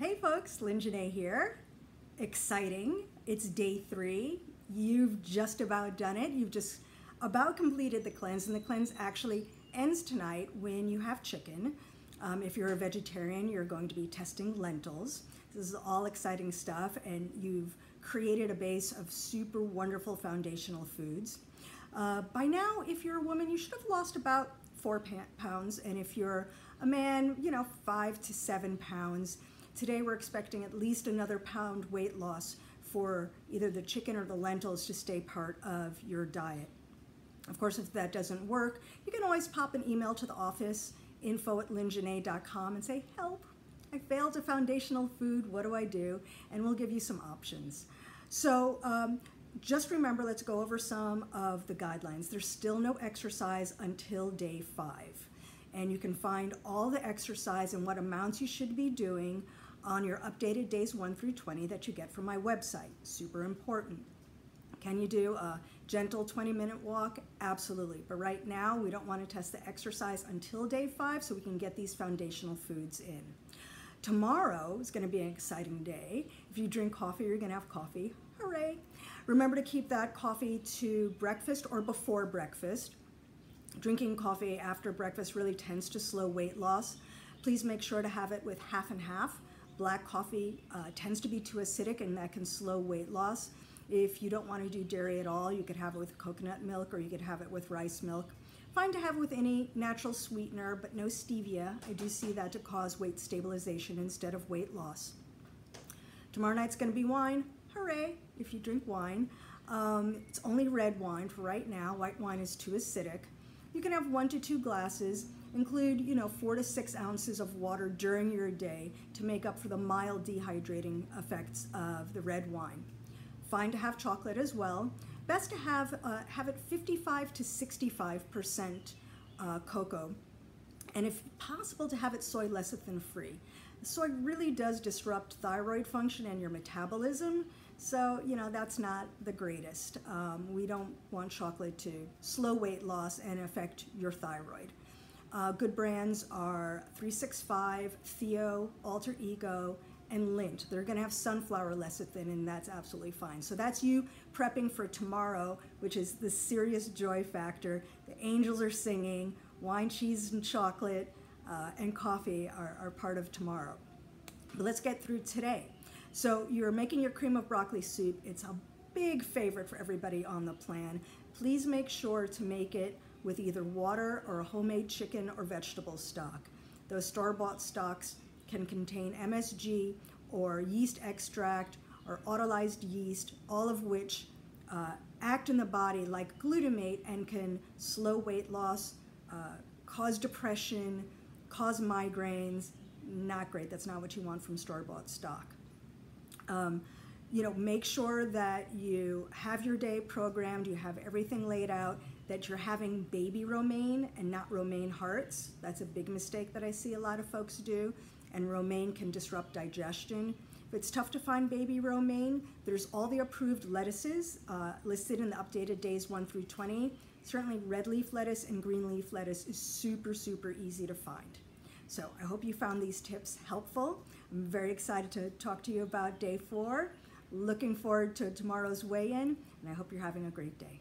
Hey folks, Lyn-Genet here. Exciting. It's day three. You've just about done it. You've just about completed the cleanse, and the cleanse actually ends tonight when you have chicken. Um, if you're a vegetarian, you're going to be testing lentils. This is all exciting stuff, and you've created a base of super wonderful foundational foods. Uh, by now, if you're a woman, you should have lost about four pounds, and if you're a man, you know, five to seven pounds. Today we're expecting at least another pound weight loss for either the chicken or the lentils to stay part of your diet. Of course, if that doesn't work, you can always pop an email to the office, info at lyngenet.com, and say, help, I failed a foundational food, what do I do? And we'll give you some options. So um, just remember, let's go over some of the guidelines. There's still no exercise until day five. And you can find all the exercise and what amounts you should be doing on your updated days 1 through 20 that you get from my website. Super important. Can you do a gentle 20 minute walk? Absolutely. But right now, we don't want to test the exercise until day five so we can get these foundational foods in. Tomorrow is going to be an exciting day. If you drink coffee, you're going to have coffee. Hooray! Remember to keep that coffee to breakfast or before breakfast. Drinking coffee after breakfast really tends to slow weight loss. Please make sure to have it with half and half. Black coffee uh, tends to be too acidic and that can slow weight loss. If you don't want to do dairy at all, you could have it with coconut milk or you could have it with rice milk. Fine to have with any natural sweetener, but no stevia. I do see that to cause weight stabilization instead of weight loss. Tomorrow night's going to be wine. Hooray, if you drink wine. Um, it's only red wine for right now. White wine is too acidic. You can have one to two glasses. Include, you know, four to six ounces of water during your day to make up for the mild dehydrating effects of the red wine. Fine to have chocolate as well. Best to have, uh, have it 55 to 65% uh, cocoa. And if possible, to have it soy lecithin free. Soy really does disrupt thyroid function and your metabolism, so, you know, that's not the greatest. Um, we don't want chocolate to slow weight loss and affect your thyroid. Uh, good brands are 365, Theo, Alter Eco, and Lindt. They're going to have sunflower lecithin, and that's absolutely fine. So that's you prepping for tomorrow, which is the serious joy factor. The angels are singing, wine, cheese, and chocolate, uh, and coffee are, are part of tomorrow. But let's get through today. So you're making your cream of broccoli soup. It's a big favorite for everybody on the plan. Please make sure to make it with either water or a homemade chicken or vegetable stock. Those store-bought stocks can contain MSG or yeast extract or autolyzed yeast, all of which uh, act in the body like glutamate and can slow weight loss, uh, cause depression, cause migraines. Not great. That's not what you want from store-bought stock. Um, you know, make sure that you have your day programmed, you have everything laid out, that you're having baby romaine and not romaine hearts. That's a big mistake that I see a lot of folks do, and romaine can disrupt digestion. If it's tough to find baby romaine, there's all the approved lettuces uh, listed in the updated days 1 through 20. Certainly red leaf lettuce and green leaf lettuce is super, super easy to find. So I hope you found these tips helpful. I'm very excited to talk to you about day four. Looking forward to tomorrow's weigh-in, and I hope you're having a great day.